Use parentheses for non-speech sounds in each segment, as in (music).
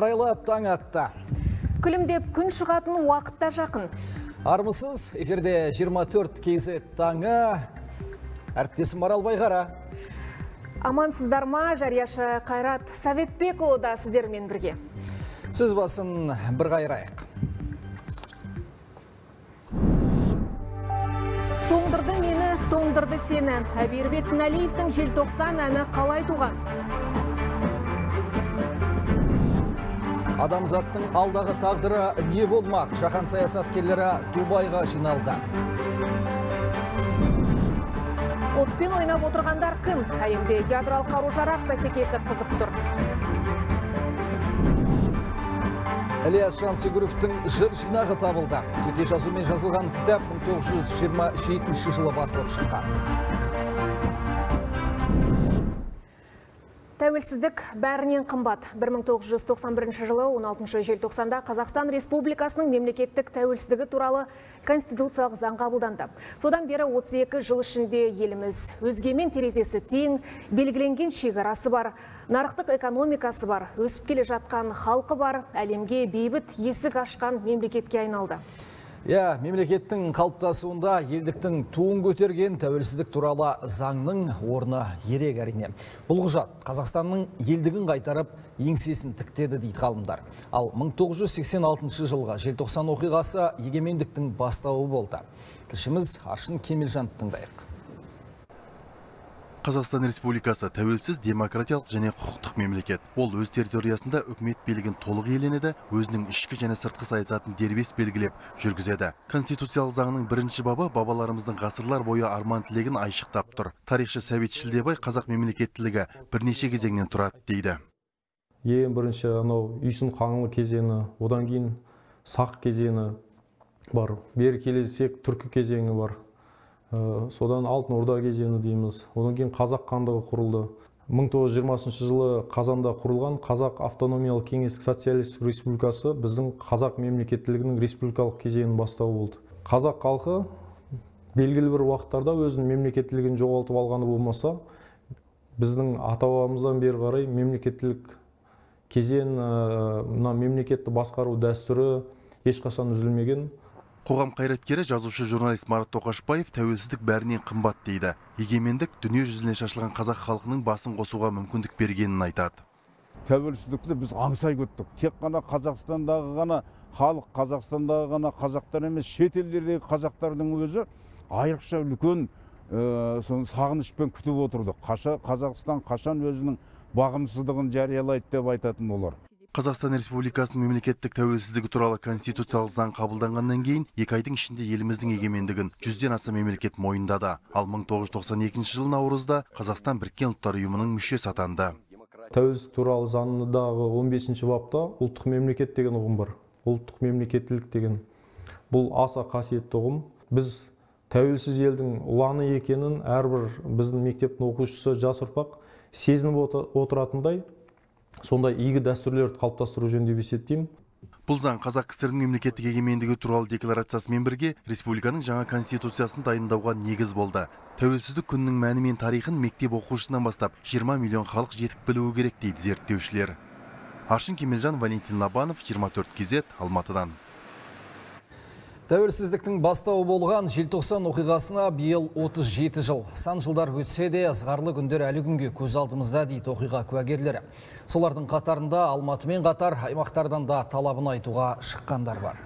Арайлап таң атты. Күлімдеп күн шығатын уақытта жақын. Армысыз, эфирде 24 кезі таңы. Әріптесім Марал Байғара. Амансыздар ма, жарияшы Қайрат Саветбекұлы да сіздермен бірге. Сөз басын бір қайрайық. Тоңдырды мені, тоңдырды сені. Әбербек Налиевтің желтоқсан әні қалай туған? Адамзаттың алдағы тағдыры не болмақ? Жаһан саясаткерлері Дубайға жиналды. Отпен ойнап отырғандар кім? Әлемде ядролық қару жарақ бәсекесі қызып тұр. Ілияс Жансүгіровтің жыр жинағы табылды. Төте жазумен жазылған кітап 1927 жылы басылып шыққан. Тәуелсіздік бәрінен қымбат. 1991 жылы 16 желтоқсанда Қазақстан Республикасының мемлекеттік тәуелсіздігі туралы конституциялық заң қабылданды. Содан бері 32 жыл ішінде еліміз өзгемен терезесі тең, белгіленген шекарасы бар, нарықтық экономикасы бар, өсіп келе жатқан халқы бар, әлемге бейбіт есік ашқан мемлекетке айналды. Иә, мемлекеттің қалыптасуында елдіктің туын көтерген тәуелсіздік туралы заңның орны ерек әрине. Бұл құжат Қазақстанның елдігін қайтарып, еңсесін тіктеді дейді ғалымдар. Ал 1986 жылға желтоқсан оқиғасы егемендіктің бастауы болды. Тілшіміз Аршын Кемелжанды тыңдайық. Қазақстан Республикасы тәуелсіз демократиялық және құқықтық мемлекет. Ол өз территориясында үкімет билігін толық иеленеді, өзінің ішкі және сыртқы саясатын дербес белгілеп жүргізеді. Конституциялық заңның бірінші бабы бабаларымыздың ғасырлар бойы арман тілегін айшықтап тұр. Тарихшы Сәбит Шілдебай қазақ мемлекеттілігі бірнеше кезеңнен тұрады дейді. Ең бірінші анау үйсін қаңлы кезеңі, одан кейін сақ кезеңі бар. Бері келесек түркі кезеңі бар Э, содан алтын орда кезеңі дейміз. Одан кейін қазақ хандығы құрылды. 1920 жылы қазанда құрылған қазақ автономиялық кеңестік социалистік республикасы біздің қазақ мемлекеттілігінің республикалық кезеңінің бастауы болды. Қазақ халқы белгілі бір уақыттарда өзінің мемлекеттілігін жоғалтып алғаны болмаса біздің ата бабамыздан бері қарай мемлекеттілік кезең э, мына мемлекетті басқару дәстүрі ешқашан үзілмеген. Қоғам қайраткері жазушы журналист марат тоқашбаев тәуелсіздік бәрінен қымбат дейді. Егемендік дүние жүзіне шашылған қазақ халқының басын қосуға мүмкіндік бергенін айтады. Тәуелсіздікті біз аңсай күттік. Тек қана қазақстандағы ғана халық қазақстандағы ғана қазақтар емес шет елдердегі қазақтардың өзі айрықша үлкен ә, сағынышпен күтіп отырды. Қаша, қазақстан қашан өзінің бағымсыздығын жариялайды деп айтатын олар. Қазақстан Республикасының мемлекеттік тәуелсіздігі туралы конституциялық заң қабылданғаннан кейін екі айдың ішінде еліміздің егемендігін жүзден аса мемлекет мойындады. Ал 1992 жыл наурызда Қазақстан біріккен ұлттар ұйымының мүшесі атанды. Тәуелсіздік туралы заңындағы 15 бапта ұлттық мемлекет деген ұғым бар. Ұлттық мемлекеттілік деген. Бұл аса қасиетті ұғым. Біз тәуелсіз елдің ұланы екенін әрбір біздің мектептің оқушысы жас ұрпақ сезініп отыратындай сондай игі дәстүрлерді қалыптастыру жөн деп есептеймін. Бұл заң қазақ кср мемлекеттік егемендігі туралы декларациясымен бірге республиканың жаңа конституциясын дайындауға негіз болды. Тәуелсіздік күнінің мәні мен тарихын мектеп оқушысынан бастап 20 миллион халық жетік білуі керек дейді зерттеушілер. Аршын кемелжан валентин лабанов 24 кз алматыдан. Тәуелсіздіктің бастауы болған желтоқсан оқиғасына биыл 37 жыл. Сан жылдар өтсе де ызғарлы күндер әлі күнге көз алдымызда дейді оқиға куәгерлері. Солардың қатарында Алматымен қатар аймақтардан да талабын айтуға шыққандар бар.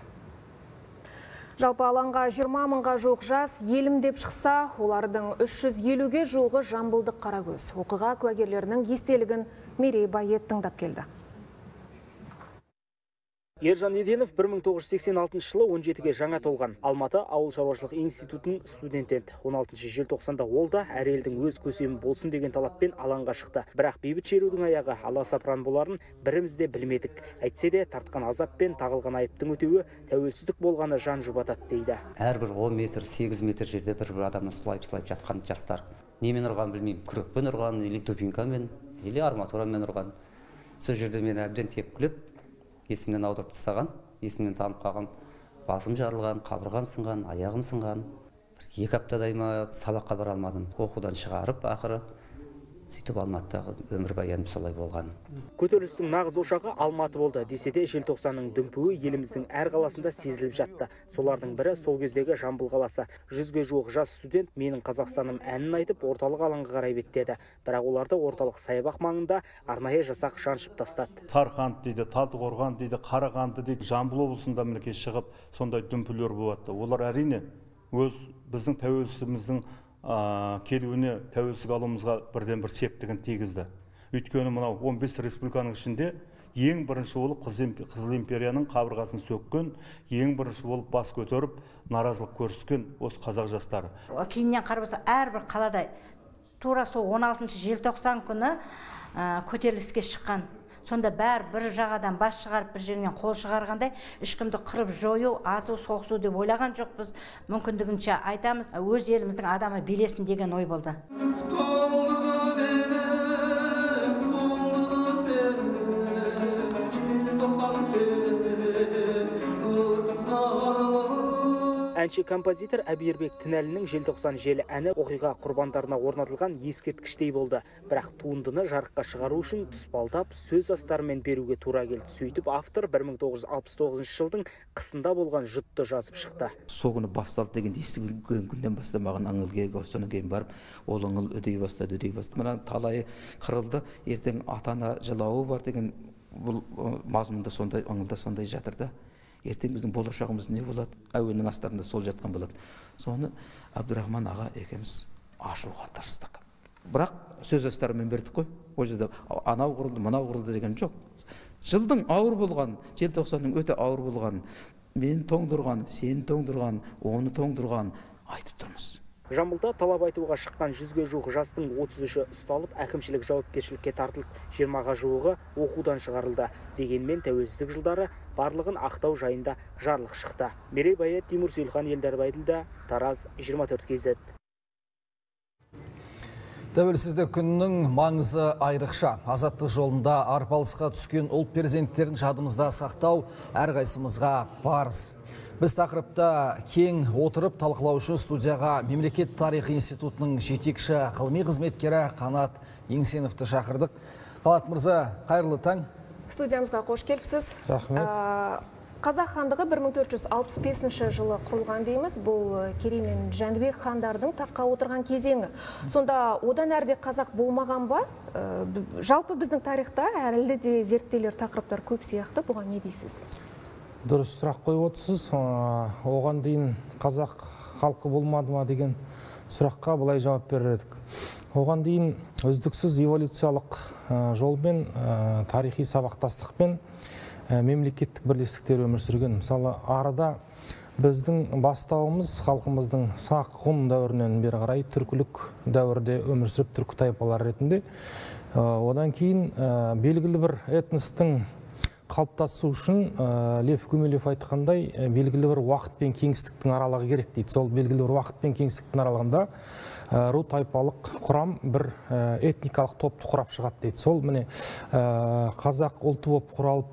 Жалпы алаңға 20 мыңға жоқ жас елім деп шықса, олардың 350-ге жоғы жамбылдық қарагөз. Оқиға куәгерлерінің естелігін Мерей Байет тыңдап келді. Ержан еденов 1986 жылы 17-ге жаңа толған. Алматы ауыл шаруашылық институтының студенті. 16 желтоқсанда ол да әр елдің өз көсемі болсын деген талаппен алаңға шықты. Бірақ бейбіт шерудің аяғы аласапыран боларын біріміз де білмедік. Әйтсе де тартқан азап пен тағылған айыптың өтеуі тәуелсіздік болғаны жан жұбатады дейді. Әрбір 10 метр 8 метр жерде бір бір адамнан сұлайып сұлайып жатқан жастар. Немен ұрғанын білмеймін. Күрекпен ұрған или дубинкамен или арматурамен ұрған. Сол жерде мен әбден тепкілеп есімнен аударып тастаған есімнен танып қалған басым жарылған қабырғам сынған аяғым сынған. Екі аптадай ма сабаққа бара алмадым. Оқудан шығарып ақыры сөйтіп алматыдағы өмірбаяным солай болған. Көтерілістің нағыз ошағы алматы болды десе де желтоқсанның дүмпуі еліміздің әр қаласында сезіліп жатты. Солардың бірі сол кездегі жамбыл қаласы. Жүзге жуық жас студент менің қазақстаным әнін айтып орталық алаңға қарай беттеді. Бірақ оларды орталық саябақ маңында арнайы жасақ жаншып тастады. Сарқанд дейді талдықорған дейді қарағанды дейді жамбыл облысында мінекей шығып сондай дүмпулер болады. Олар әрине өз біздің тәуелсіздігіміздің келуіне тәуелсіздік алуымызға бірден бір септігін тигізді. Өйткені мынау 15 республиканың ішінде ең бірінші болып қызыл империяның қабырғасын сөккен ең бірінші болып бас көтеріп наразылық көрсеткен осы қазақ жастары. Кейіннен қарап әрбір қалада тура сол 16 желтоқсан күні көтеріліске шыққан. Сонда бәрі бір жағадан бас шығарып бір жерінен қол шығарғандай ешкімді қырып жою ату соғысу деп ойлаған жоқпыз. Мүмкіндігінше айтамыз өз еліміздің адамы билесін деген ой болды. Әнші композитор әбиірбек тінәлінің желтоқсан желі әні оқиға құрбандарына орнатылған ескерткіштей болды. Бірақ туындыны жарыққа шығару үшін тұспалдап сөз астарымен беруге тура келді. Сөйтіп автор 1969 жылдың қысында болған жұтты жазып шықты. Сол күні басталды дегенді естіген күннен бастап маған келді содан кейін барып ол ыңыл үдей бастады үдей бастады. Мына талайы қырылды. Ертең ата ана жылауы бар деген бұл мазмұнда сондай ыңылда сондай жатыр да. Ертең біздің болашағымыз не болады? Әуеннің астарында сол жатқан болады. Соны әбдірахман аға екеуміз ашуға тырыстық. Бірақ сөз астарымен бердік қой. Ол жерде анау құрылды мынау құрылды деген жоқ. Жылдың ауыр болған желтоқсанның өте ауыр болған мен тоңдырған сен тоңдырған оны тоңдырған айтып тұрмыз. Жамбылда талап айтуға шыққан жүзге жуық жастың отыз үші ұсталып әкімшілік жауапкершілікке тартылып жиырмаға жуығы оқудан шығарылды дегенмен тәуелсіздік жылдары барлығын ақтау жайында жарлық шықты мерей баят тимур сейілхан елдар байділда тараз 24 кз Тәуелсіздік күнінің маңызы айрықша. Азаттық жолында арпалысқа түскен ұлт перзенттерін жадымызда сақтау әрқайсымызға парыз. Біз тақырыпта кең отырып талқылау үшін студияға Мемлекет тарихы институтының жетекші ғылыми қызметкері Қанат Еңсеновті шақырдық. Қанат мырза, қайырлы таң. Студиямызға қош келіпсіз. Рахмет. Қазақ хандығы 1465 жылы құрылған дейміз. Бұл Керей мен Жәнібек хандардың таққа отырған кезеңі. Сонда одан әрде қазақ болмаған ба? Жалпы біздің тарихта әлі де зерттеулер тақырыптар көп сияқты. Бұған не дейсіз? Дұрыс сұрақ қойып отырсыз. Оған дейін қазақ халқы болмады ма деген сұраққа былай жауап берер едік. Оған дейін үздіксіз эволюциялық жолмен тарихи сабақтастықпен мемлекеттік бірлестіктер өмір сүрген. Мысалы арада біздің бастауымыз халқымыздың сақ ғұн дәуірінен бері қарай түркілік дәуірде өмір сүріп түркі тайпалары ретінде. Одан кейін белгілі бір этностың қалыптасу үшін лев гумилев айтқандай белгілі бір уақыт пен кеңістіктің аралығы керек дейді. Сол белгілі бір уақыт пен кеңістіктің аралығында ру тайпалық құрам бір этникалық топты құрап шығады дейді. Сол міне қазақ ұлты болып құралып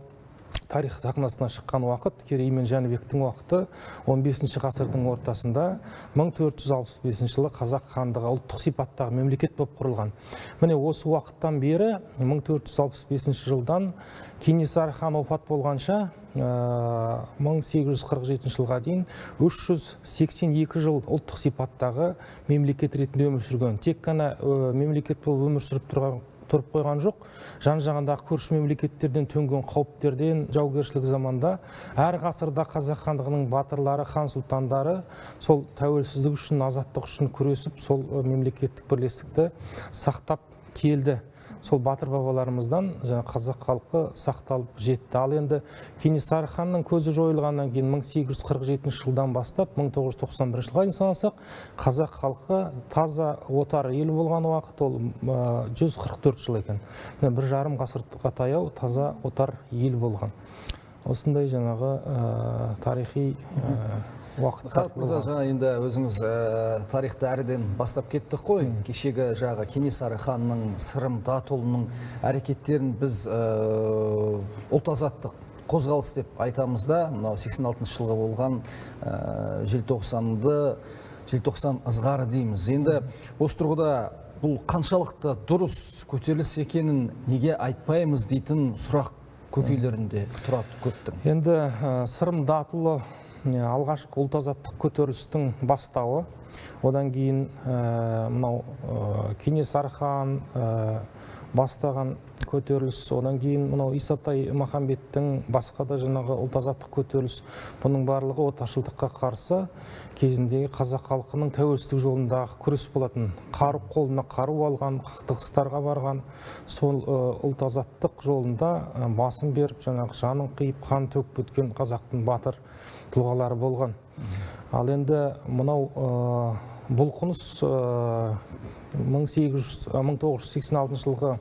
тарих сахнасына шыққан уақыт керей мен жәнібектің уақыты 15 ғасырдың ортасында 1465 жылы қазақ хандығы ұлттық сипаттағы мемлекет болып құрылған. Міне осы уақыттан бері 1465 жылдан кенесары хан офат болғанша 1847 жылға дейін 382 жыл ұлттық сипаттағы мемлекет ретінде өмір сүрген. Тек қана мемлекет болып өмір сүріп тұрған тұрып қойған жоқ жан жағындағы көрші мемлекеттерден төнген қауіптерден жаугершілік заманда әр ғасырда қазақ хандығының батырлары хан сұлтандары сол тәуелсіздік үшін азаттық үшін күресіп сол мемлекеттік бірлестікті сақтап келді. Сол батыр бабаларымыздан жаңа қазақ халқы сақталып жетті. Ал енді кенесары ханның көзі жойылғаннан кейін 1847 жылдан бастап 1991 жылға дейін санасақ қазақ халқы таза отар ел болған уақыт ол 144 жыл екен. Міне бір жарым ғасырға таяу таза отар ел болған. Осындай жаңағы тарихи уақыт мырза жаңа енді өзіңіз тарихты әріден бастап кеттік қой. Кешегі жағы кенесары ханның сырым датұлының әрекеттерін біз ұлт азаттық қозғалыс деп айтамыз да. Мынау 86 жылғы болған желтоқсанды желтоқсан ызғары дейміз. Енді осы тұрғыда бұл қаншалықты дұрыс көтеріліс екенін неге айтпаймыз дейтін сұрақ көкейлерінде тұрады көптің. Енді ә, сырым датұлы ә, алғашқы ұлт азаттық көтерілістің бастауы. Одан кейін мынау кенесары хан бастаған көтеріліс. Одан кейін мынау исатай махамбеттің басқа да жаңағы ұлт азаттық көтеріліс. Бұның барлығы отаршылдыққа қарсы кезіндегі қазақ халқының тәуелсіздік жолындағы күрес болатын. Қару қолына қару алған қақтығыстарға барған сол ұлт азаттық жолында басын беріп жаңағы жанын қиып қан төгіп өткен қазақтың батыр тұлғалары болған. Ал енді мынау бұлқыныс ә, 1986 жылғы ә,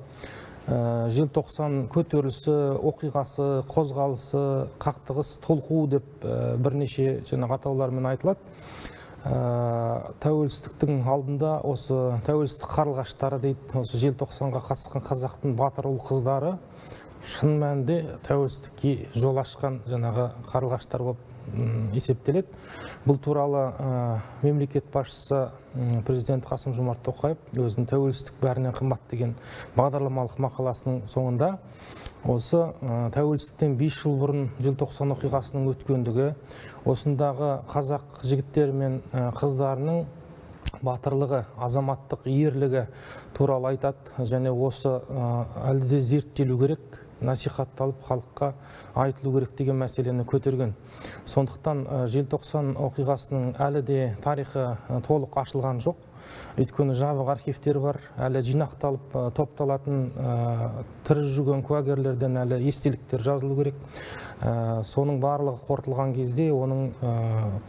желтоқсан көтерілісі оқиғасы қозғалысы қақтығыс толқу деп бірнеше жаңағы атаулармен айтылады. Ә, тәуелсіздіктің алдында осы тәуелсіздік қарлығаштары дейді осы желтоқсанға қатысқан қазақтың батыр ұл қыздары шын мәнінде тәуелсіздікке жол ашқан жаңағы қарлығаштар болып есептеледі. Бұл туралы мемлекет басшысы президент қасым жомарт тоқаев өзінің тәуелсіздік бәрінен қымбат деген бағдарламалық мақаласының соңында осы тәуелсіздіктен 5 жыл бұрын желтоқсан оқиғасының өткендігі осындағы қазақ жігіттері мен қыздарының батырлығы азаматтық ерлігі туралы айтады және осы әлі де зерттелу керек. Насихатталып халыққа айтылу керек деген мәселені көтерген. Сондықтан желтоқсан оқиғасының әлі де тарихы толық ашылған жоқ. Өйткені жабық архивтер бар әлі жинақталып топталатын тірі жүрген куәгерлерден әлі естеліктер жазылу керек. Соның барлығы қорытылған кезде оның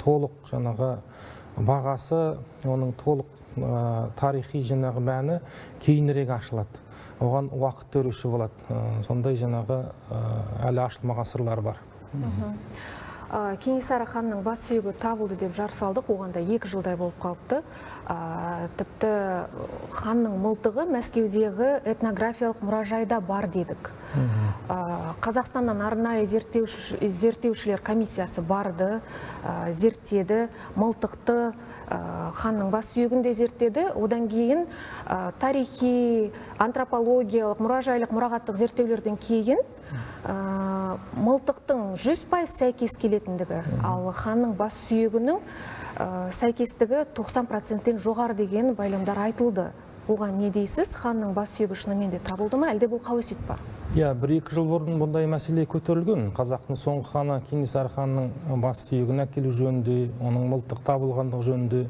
толық жаңағы бағасы оның толық тарихи жаңағы мәні кейінірек ашылады. Оған уақыт төреші болады. Сондай жаңағы әлі ашылмаған сырлар бар. Кенесары ханның бас сүйегі табылды деп жар салдық. Оған да екі жылдай болып қалыпты. Тіпті ханның мылтығы мәскеудегі этнографиялық мұражайда бар дедік. Қазақстаннан арнайы зерттеушілер комиссиясы барды зерттеді мылтықты ханның бас сүйегін де зерттеді. Одан кейін тарихи антропологиялық мұражайлық мұрағаттық зерттеулерден кейін мылтықтың жүз пайыз сәйкес келетіндігі ал ханның бас сүйегінің сәйкестігі 90 проценттен жоғары деген байламдар айтылды. Оған не дейсіз? Ханның бас сүйегі шынымен де табылды ма? Әлде бұл қауесет па? Иә бір екі жыл бұрын бұндай мәселе көтерілген. Қазақтың соңғы ханы кенесары ханның бас сүйегін әкелу жөнінде оның мылтық табылғандығы жөнінде.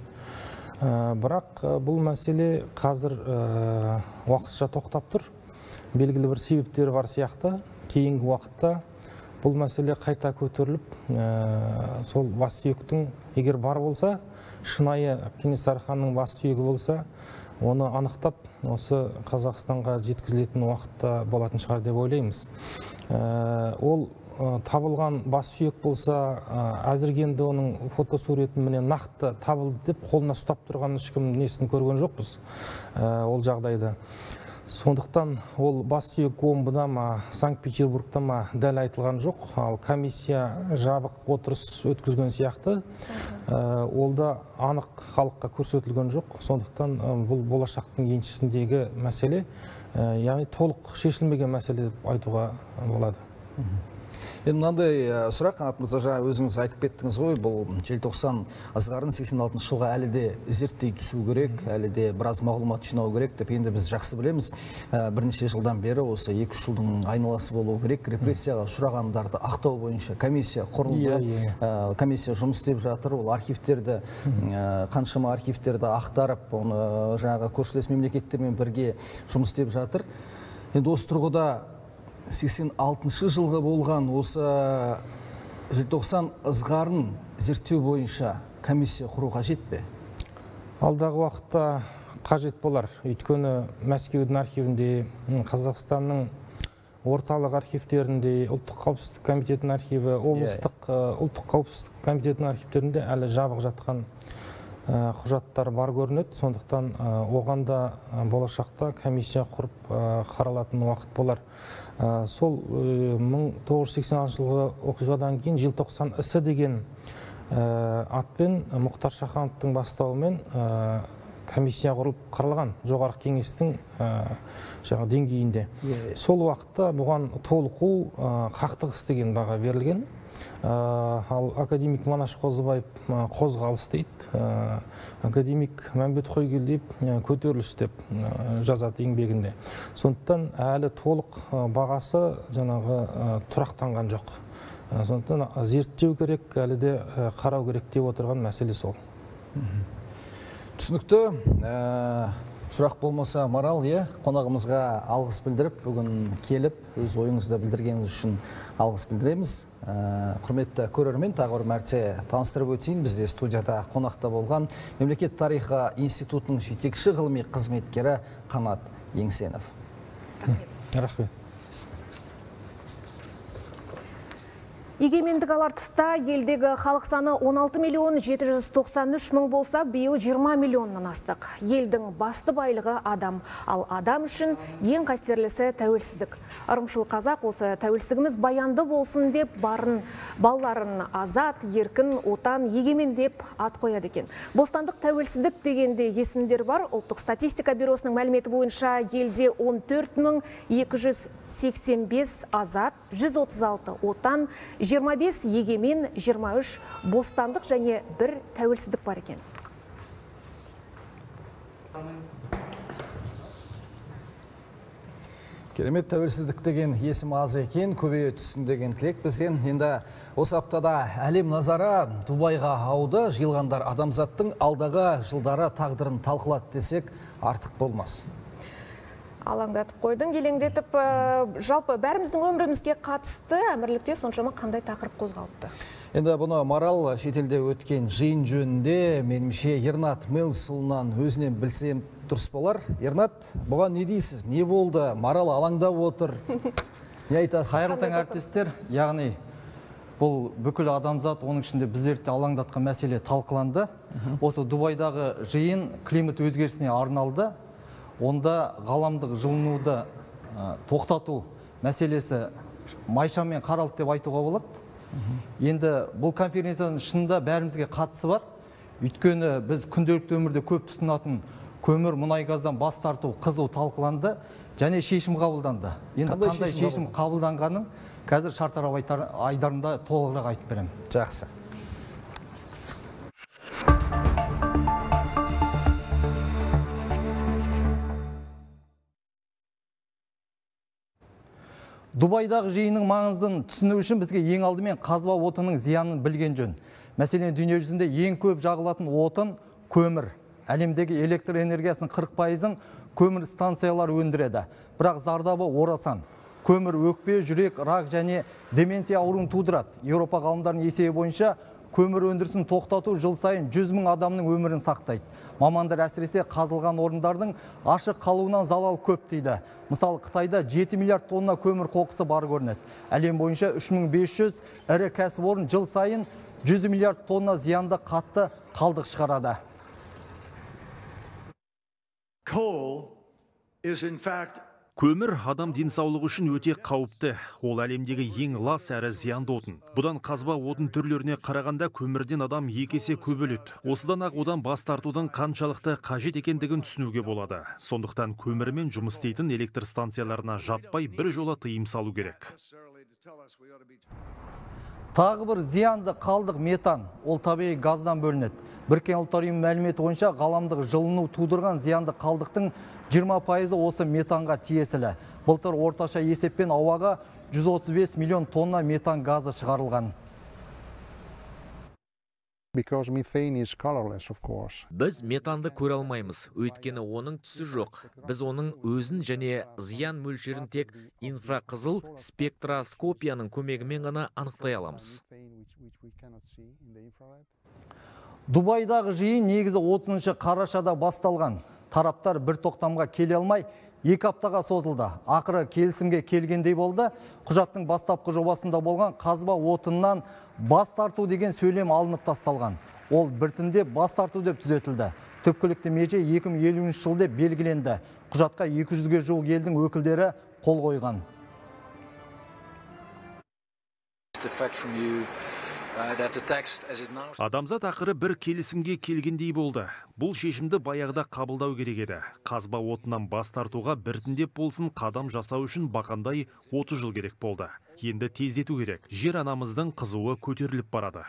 Бірақ бұл мәселе қазір уақытша тоқтап тұр. Белгілі бір себептері бар сияқты. Кейінгі уақытта бұл мәселе қайта көтеріліп сол бас сүйектің егер бар болса шынайы кенесары ханның бас сүйегі болса оны анықтап осы қазақстанға жеткізілетін уақытта болатын шығар деп ойлаймыз. Ол табылған бас сүйек болса әзірге енді оның фотосуретін міне нақты табылды деп қолына ұстап тұрған ешкім несін көрген жоқпыз ол жағдайда. Сондықтан ол бас сүйек омбыда ма санкт петербургта ма дәл айтылған жоқ. Ал комиссия жабық отырыс өткізген сияқты. Ол да анық халыққа көрсетілген жоқ. Сондықтан бұл болашақтың еншісіндегі мәселе. Яғни толық шешілмеген мәселе деп айтуға болады. Енді мынандай сұрақ қанат мырза жаңа өзіңіз айтып кеттіңіз ғой бұл желтоқсан ызғарын 86 жылға әлі де зерттей түсу керек әлі де біраз мағлұмат жинау керек деп енді біз жақсы білеміз. Бірнеше жылдан бері осы екі үш жылдың айналасы болу керек. Репрессияға ұшырағандарды ақтау бойынша комиссия құрылды. Комиссия жұмыс істеп жатыр. Ол архивтерді қаншама архивтерді ақтарып оны жаңағы көршілес мемлекеттермен бірге жұмыс істеп жатыр. Енді осы тұрғыда 86 жылғы болған осы желтоқсан ызғарын зерттеу бойынша комиссия құру қажет пе? Алдағы уақытта қажет болар. Өйткені мәскеудің архивінде қазақстанның орталық архивтерінде ұлттық қауіпсіздік комитетінің архиві облыстық ұлттық қауіпсіздік комитетінің архивтерінде әлі жабық жатқан құжаттар бар көрінеді. Сондықтан оған да болашақта комиссия құрып қаралатын уақыт болар. Сол 1986 жылғы оқиғадан кейін желтоқсан ісі деген атпен мұхтар шахановтың бастауымен комиссия құрылып қаралған жоғарғы кеңестің жаңағы деңгейінде. Сол уақытта бұған толқу қақтығыс деген баға берілген. Ал академик манаш қозыбаев қозғалыс дейді. Академик мәмбет қойгелдиев көтеріліс деп жазады еңбегінде. Сондықтан әлі толық бағасы жаңағы тұрақтанған жоқ. Сондықтан зерттеу керек әлі де қарау керек деп отырған мәселе сол. Түсінікті сұрақ болмаса марал иә? Қонағымызға алғыс білдіріп бүгін келіп өз ойыңызды білдіргеніңіз үшін алғыс білдіреміз. Құрметті көрермен тағы бір мәрте таныстырып өтейін. Бізде студияда қонақта болған мемлекет тарихы институтының жетекші ғылыми қызметкері қанат еңсенов. Рахмет. Егемендік алар тұста елдегі халық саны 16 миллион 793 мың болса, биыл 20 миллионнан астық. Елдің басты байлығы адам, ал адам үшін ең қастерлісі тәуелсіздік. Ырымшыл қазақ осы тәуелсіздігіміз баянды болсын деп барын, балларын азат, еркін, отан, егемен деп ат қояды екен. Бостандық тәуелсіздік дегенде есімдер бар. Ұлттық статистика бюросының мәліметі бойынша елде 14 мың 285 азат, 136 отан, 25 егемен 23 бостандық және бір тәуелсіздік бар екен. Керемет тәуелсіздік деген есім аз екен көбейе түссін деген тілек бізден енді осы аптада әлем назары дубайға ауды. Жиылғандар адамзаттың алдағы жылдары тағдырын талқылады десек артық болмас. Алаңдатып қойдың елеңдетіп жалпы бәріміздің өмірімізге қатысты әмірлікте соншама қандай тақырып қозғалыпты? Енді бұны марал шетелде өткен жиын жөнінде меніңше ернат мелсұлынан өзінен білсем дұрыс болар. Ернат бұған не дейсіз? Не болды? Марал алаңдап отыр. (laughs) Не айтасыз? Қайырлы таң әріптестер. Яғни бұл бүкіл адамзат оның ішінде біздерді алаңдатқан мәселе талқыланды. Осы дубайдағы жиын климат өзгерісіне арналды. Онда ғаламдық жылынуды тоқтату мәселесі майшамен қаралды деп айтуға болады. Енді бұл конференцияның шынында бәрімізге қатысы бар. Өйткені біз күнделікті өмірде көп тұтынатын көмір мұнай газдан бас тарту қызу талқыланды және шешім қабылданды. Енді қандай шешім қабылданғанын қазір шартарап айдарында толығырақ айтып беремін. Жақсы. Дубайдағы жиынның маңызын түсіну үшін бізге ең алдымен қазба отынның зиянын білген жөн. Мәселен дүние жүзінде ең көп жағылатын отын көмір. Әлемдегі электр энергиясының 40 пайызын көмір станциялар өндіреді. Бірақ зардабы орасан. Көмір өкпе жүрек рак және деменция ауруын тудырады. Еуропа ғалымдарының есебі бойынша көмір өндірісін тоқтату жыл сайын 100 мың адамның өмірін сақтайды. Мамандар әсіресе қазылған орындардың ашық қалуынан залал көп дейді. Мысалы қытайда 7 миллиард тонна көмір қоқысы бар көрінеді. Әлем бойынша 3500 ірі кәсіпорын жыл сайын 100 миллиард тонна зиянды қатты қалдық шығарады. Coal is in fact Көмір адам денсаулығы үшін өте қауіпті. Ол әлемдегі ең лас әрі зиянды отын. Бұдан қазба отын түрлеріне қарағанда көмірден адам екесе көп өледі. Осыдан ақ одан бас тартудың қаншалықты қажет екендігін түсінуге болады. Сондықтан көмірмен жұмыс істейтін электр станцияларына жаппай бір жола тыйым салу керек. Тағы бір зиянды қалдық метан, ол табиғи газдан бөлінеді. Біріккен ұлттар ұйымының мәліметі бойынша ғаламдық жылыну тудырған зиянды қалдықтың 20 пайызы осы метанға тиесілі. Былтыр орташа есеппен ауаға 135 миллион тонна метан газы шығарылған. Біз метанды көре алмаймыз, өйткені оның түсі жоқ. Біз оның өзін және зиян мөлшерін тек инфрақызыл спектроскопияның көмегімен ғана анықтай аламыз. Дубайдағы жиын негізі 30 қарашада басталған. Тараптар бір тоқтамға келе алмай, екі аптаға созылды. Ақыры келісімге келгендей болды. Құжаттың бастапқы жобасында болған қазба отыннан бас тарту деген сөйлем алынып тасталған. Ол біртінде бас тарту деп түзетілді. Түпкілікті меже 2050 жылде белгіленді. Құжатқа 200-ге жуық елдің өкілдері қол қойған. Адамзат ақыры бір келісімге келгендей болды. Бұл шешімді баяғыда қабылдау керек еді. Қазба отынан бас тартуға біртіндеп болсын қадам жасау үшін бақандай 30 жыл керек болды. Енді тездету керек. Жер анамыздың қызуы көтеріліп барады.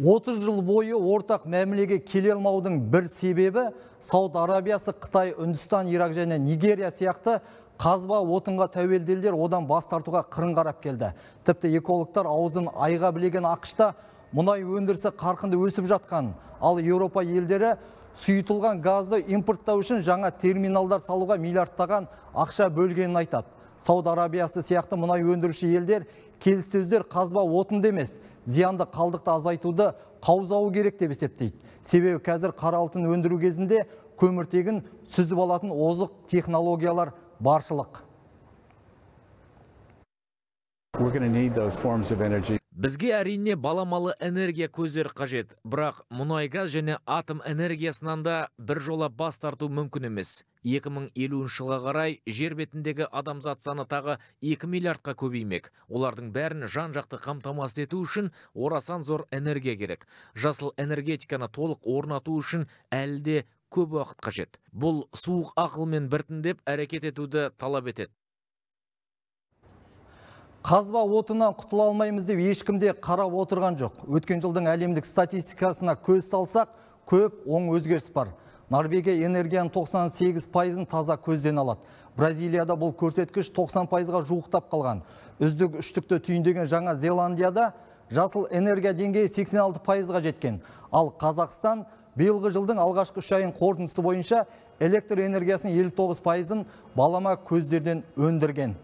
30 жыл бойы ортақ мәмілеге келе алмаудың бір себебі Сауд Арабиясы, Қытай, Үндістан, Ирак және Нигерия сияқты қазба отынға тәуелді елдер одан бас тартуға қырын қарап келді. Тіпті экологтар аузын айға білеген ақшта мұнай өндірісі қарқынды өсіп жатқан. Ал Еуропа елдері сұйытылған газды импорттау үшін жаңа терминалдар салуға миллиардтаған ақша бөлгенін айтады. Сауд Арабиясы сияқты мұнай өндіруші елдер келіссөздер қазба отынды емес, зиянды қалдықты азайтуды қаузауы керек деп есептейді. Себебі қазір қара алтын өндіру кезінде көміртегін сүзіп алатын озық технологиялар баршылық. Бізге әрине баламалы энергия көздері қажет, бірақ мұнай газ және атом энергиясынан да бір жола бас тарту мүмкін емес. 2050 жылға қарай жер бетіндегі адамзат саны тағы 2 миллиардқа көбеймек. Олардың бәрін жан жақты қамтамасыз ету үшін орасан зор энергия керек. Жасыл энергетиканы толық орнату үшін әлі де көп уақыт қажет. Бұл суық ақылмен біртіндеп әрекет етуді талап етеді. Қазба отынан құтыла алмаймыз деп ешкімде қарап отырған жоқ. Өткен жылдың әлемдік статистикасына көз салсақ, көп оң өзгеріс бар. Норвегия энергияның 98 пайызын таза көзден алады. Бразилияда бұл көрсеткіш 90 пайызға жуықтап қалған. Үздік үштікті түйіндеген жаңа Зеландияда жасыл энергия деңгейі 86 пайызға жеткен. Ал Қазақстан биылғы жылдың алғашқы үш айын қорытындысы бойынша электр энергиясының 59 пайызын балама көздерден өндірген.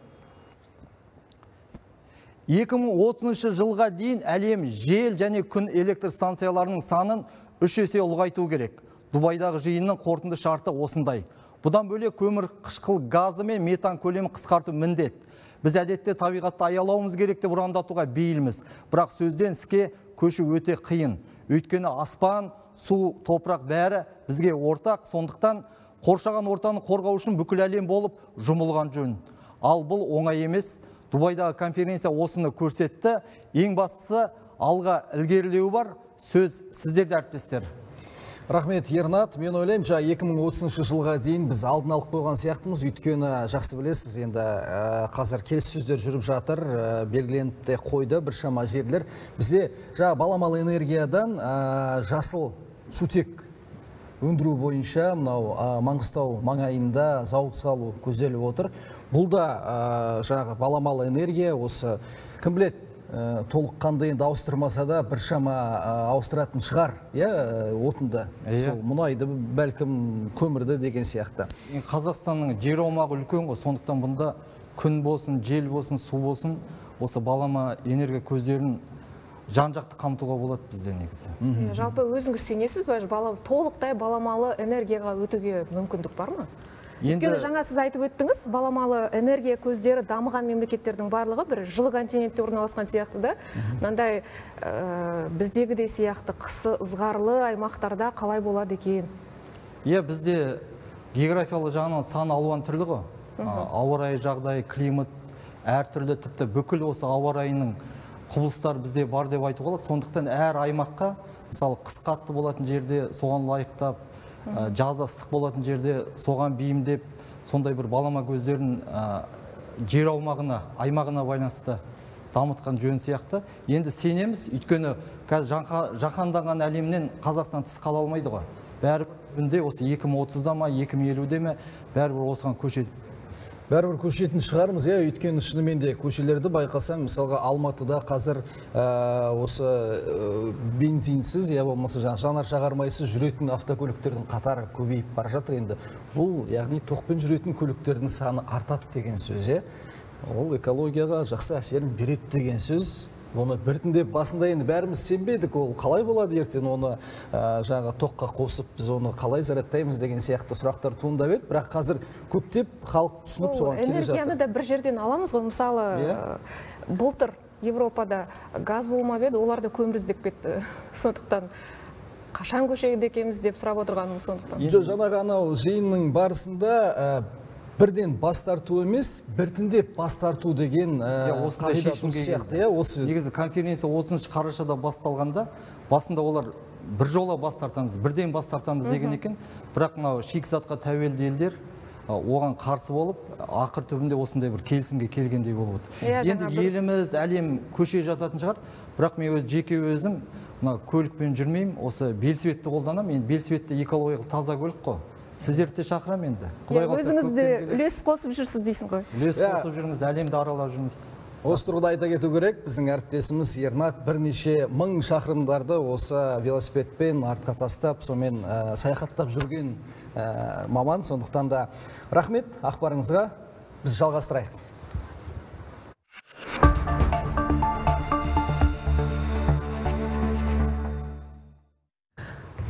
2030 жылға дейін әлем жел және күн электр станцияларының санын үш есе ұлғайту керек. Дубайдағы жиынның қорытынды шарты осындай. Бұдан бөлек көмір қышқыл газы мен метан көлемі қысқарту міндет. Біз әдетте табиғатты аялауымыз керек деп ұрандатуға. Бірақ сөзден іске көшу өте қиын. Өйткені аспан, су, топырақ бәрі бізге ортақ, сондықтан қоршаған ортаны қорғау үшін бүкіл әлем болып жұмылған жөн. Ал бұл оңай емес, Дубайдағы конференция осыны көрсетті. Ең бастысы алға ілгерілеу бар. Сөз сіздерде әріптестер. Рахмет Ернат, мен ойлаймын, жа 2030 жылға дейін біз алдын алып қойған сияқтымыз, өйткені жақсы білесіз, енді қазір келіссөздер жүріп жатыр, ә, белгіленіп қойды біршама жерлер. Бізде жа баламалы энергиядан жасыл сутек өндіру бойынша мынау Маңғыстау маңайында зауыт салу көзделіп отыр. Бұл да жаңағы баламалы энергия осы кім біледі толыққанды енді ауыстырмаса да біршама ауыстыратын шығар иә отынды сол мұнайды бәлкім көмірді деген сияқты. Қазақстанның жер аумағы үлкен ғой сондықтан бұнда күн болсын жел болсын су болсын осы балама энергия көздерін жан жақты қамтуға болады бізде негізі. Жалпы өзіңіз сенесіз бе бала толықтай баламалы энергияға өтуге мүмкіндік бар ма? Өйткені жаңа сіз айтып өттіңіз баламалы энергия көздері дамыған мемлекеттердің барлығы бір жылы континентте орналасқан сияқты да. Мынандай ә, біздегідей сияқты қысы ызғарлы аймақтарда қалай болады екен? Иә бізде географиялық жағынан сан алуан түрлі ғой. Ауа райы жағдайы климат әртүрлі тіпті бүкіл осы ауа райының құбылыстар бізде бар деп айтуға болады. Сондықтан әр аймаққа мысалы қыс қатты болатын жерде соған лайықтап жаз ыстық болатын жерде соған бейімдеп сондай бір балама көздерін жер аумағына аймағына байланысты дамытқан жөн сияқты. Енді сенеміз өйткені қазір жаһанданған әлемнен қазақстан тыс қала алмайды ғой. Бәрібір осы 2030-да ма 2050-де ме бәрібір осыған көшеді. Бәрібір көшетін шығармыз иә. Өйткені шынымен де көшелерді байқасаң мысалға алматыда қазір осы бензинсіз я болмаса жанар жағармайсыз жүретін автокөліктердің қатары көбейіп бара жатыр енді. Бұл яғни тоқпен жүретін көліктердің саны артады деген сөз иә. Ол экологияға жақсы әсерін береді деген сөз. Оны біртіндеп басында енді бәріміз сенбедік. Ол қалай болады ертең? Оны ә, жаңағы тоққа қосып біз оны қалай зарядтаймыз деген сияқты сұрақтар туындап еді. Бірақ қазір көптеп халық түсініп соған келе жатыр. энергияны да бір жерден аламыз ғой. Мысалы yeah. былтыр европада газ болмап еді олар да көмір іздеп кетті (laughs) сондықтан қашан көшеді екенбіз деп сұрап отырғаным сондықтан. Жаңағы анау жиынның барысында бірден бас тарту емес біртіндеп бас тарту деген Иә, осындай сияқты иә осы негізі конференция 30 қарашада басталғанда басында олар бір жола бас тартамыз бірден бас тартамыз деген екен. Бірақ мынау шикізатқа тәуелді елдер оған қарсы болып ақыр түбінде осындай бір келісімге келгендей болып Иә, отыр енді жаңа бір- еліміз әлем көше жататын шығар. Бірақ мен өз жеке өзім мына көлікпен жүрмеймін осы белсветті қолданамын. Енді белсветті экологиялық таза көлік қой. Сіздерді де шақырамын енді. Иә, қаласа өзіңіз де үлес қосып жүрсіз дейсің ғой. Үлес Иә. қосып жүрміз әлемді аралап жүрміз. Осы тұрғыда айта кету керек біздің әріптесіміз ернат бірнеше мың шақырымдарды осы велосипедпен артқа тастап сонымен ә, саяхаттап жүрген ә, маман. Сондықтан да рахмет ақпарыңызға біз жалғастырайық.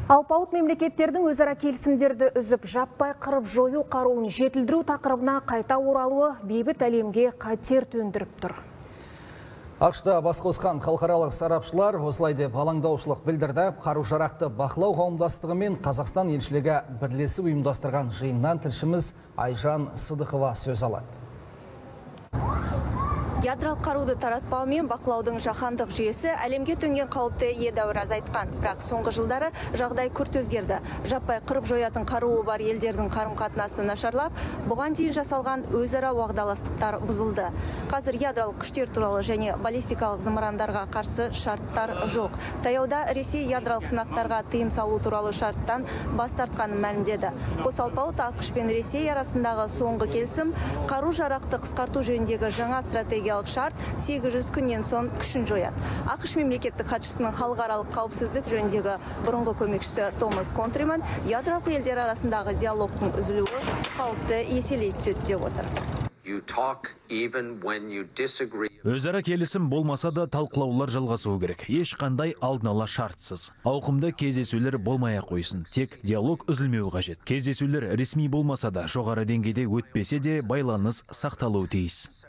Алпауыт мемлекеттердің өзара келісімдерді үзіп жаппай қырып жою қаруын жетілдіру тақырыбына қайта оралуы бейбіт әлемге қатер төндіріп тұр. ақшта бас қосқан халықаралық сарапшылар осылай деп алаңдаушылық білдірді қару жарақты бақылау қауымдастығы мен қазақстан елшілігі бірлесіп ұйымдастырған жиыннан тілшіміз айжан сыдықова сөз алады ядролық қаруды таратпау мен бақылаудың жаһандық жүйесі әлемге төнген қауіпті едәуір азайтқан. Бірақ соңғы жылдары жағдай күрт өзгерді. Жаппай қырып жоятын қаруы бар елдердің қарым қатынасы нашарлап бұған дейін жасалған өзара уағдаластықтар бұзылды. Қазір ядролық күштер туралы және баллистикалық зымырандарға қарсы шарттар жоқ. Таяуда ресей ядролық сынақтарға тыйым салу туралы шарттан бас тартқанын мәлімдеді. Қос алпауыт ақш пен ресей арасындағы соңғы келісім қару жарақты қысқарту жөніндегі жаңа стратегиялық шарт 800 күннен соң күшін жояды. Ақш мемлекеттік хатшысының халықаралық қауіпсіздік жөніндегі бұрынғы көмекшісі томас контриман ядролық елдер арасындағы диалогтың үзілуі қауіпті еселей түседі деп отыр. You talk even when you disagree. өзара келісім болмаса да талқылаулар жалғасуы керек. Ешқандай алдын ала шартсыз. Ауқымды кездесулер болмай ақ қойсын. Тек диалог үзілмеуі қажет. Кездесулер ресми болмаса да жоғары деңгейде өтпесе де байланыс сақталуы тиіс.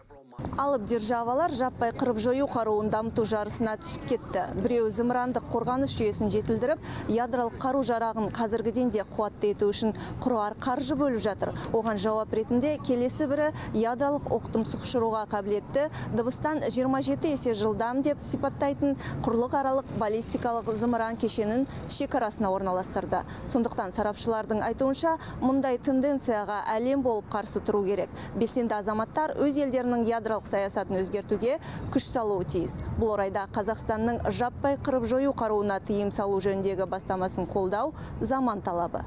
Алып державалар жаппай қырып жою қаруын дамыту жарысына түсіп кетті. Біреу зымырандық қорғаныс жүйесін жетілдіріп ядролық қару жарағын қазіргіден де қуатты ету үшін құр қаржы бөліп жатыр. Оған жауап ретінде келесі бірі ядролық оқтұмсық ұшыруға қабілетті. Дыбыстан 27 есе жылдам деп сипаттайтын құрлық аралық баллистикалық зымыран кешенін шекарасына орналастырды. Сондықтан сарапшылардың айтуынша мұндай тенденцияға әлем болып қарсы тұру керек. Белсенді азаматтар өз елдерінің ядролық саясатын өзгертуге күш салуы тиіс. Бұл орайда қазақстанның жаппай қырып жою қаруына тыйым салу жөніндегі бастамасын қолдау заман талабы.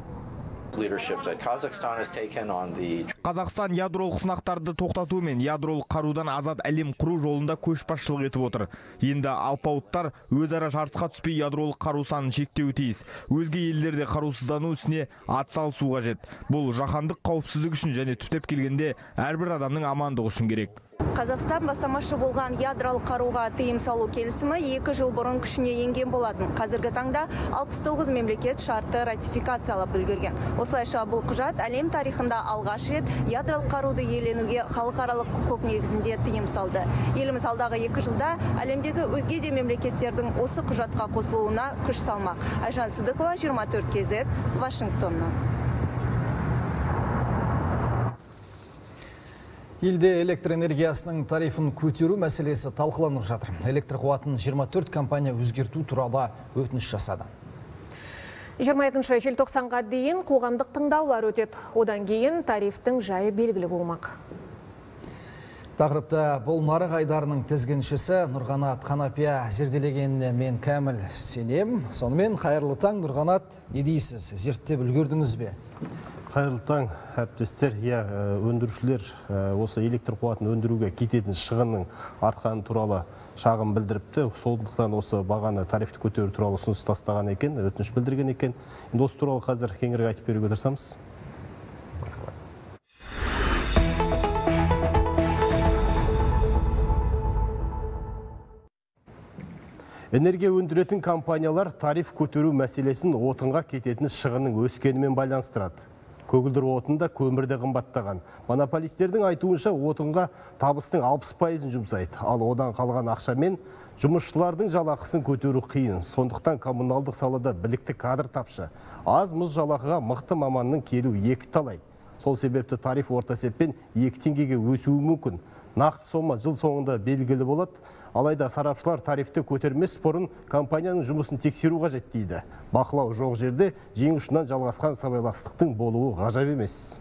Қазақстан ядролық сынақтарды тоқтату мен ядролық қарудан азат әлем құру жолында көшбасшылық етіп отыр. Енді алпауыттар өзара жарысқа түспей ядролық қару санын шектеуі тиіс. Өзге елдерде қарусыздану ісіне атсалысу қажет. Бұл жаһандық қауіпсіздік үшін және түптеп келгенде әрбір адамның амандығы үшін керек. Қазақстан бастамашы болған ядролық қаруға тыйым салу келісімі екі жыл бұрын күшіне енген болатын. Қазіргі таңда 69 мемлекет шартты ратификациялап үлгерген. Осылайша бұл құжат әлем тарихында алғаш рет ядролық қаруды иеленуге халықаралық құқық негізінде тыйым салды. Еліміз алдағы екі жылда әлемдегі өзге де мемлекеттердің осы құжатқа қосылуына күш салмақ. Айжан Сыдықова 24 кз Вашингтоннан. Елде электр энергиясының тарифін көтеру мәселесі талқыланып жатыр. Электр қуатын 24 компания өзгерту туралы өтініш жасады. 22 желтоқсанға дейін қоғамдық тыңдаулар өтеді. Одан кейін тарифтің жайы белгілі болмақ. Тақырыпта бұл нарық айдарының тізгіншісі Нұрғанат Қанапия зерделегеніне мен кәміл сенем. Сонымен қайырлы таң Нұрғанат, не дейсіз? Зерттеп үлгердіңіз бе? Қайырлы таң әріптестер. Иә өндірушілер осы электр қуатын өндіруге кететін шығынның артқаны туралы шағым білдіріпті. Сондықтан осы бағаны тарифті көтеру туралы ұсыныс тастаған екен өтініш білдірген екен. Енді осы туралы қазір кеңірек айтып беруге тырысамыз. Энергия өндіретін компаниялар тариф көтеру мәселесін отынға кететін шығынның өскенімен байланыстырады. Көгілдір отын да көмір де қымбаттаған. Монополистердің айтуынша отынға табыстың 60 пайызын жұмсайды. Ал одан қалған ақшамен жұмысшылардың жалақысын көтеру қиын. Сондықтан коммуналдық салада білікті кадр тапшы. Аз мұз жалақыға мықты маманның келу екі талай. Сол себепті тариф орта есеппен екі теңгеге өсуі мүмкін. Нақты сома жыл соңында белгілі болады. Алайда сарапшылар тарифті көтермес бұрын компанияның жұмысын тексеру қажет дейді. Бақылау жоқ жерде жең ұшынан жалғасқан сыбайластықтың болуы ғажап емес.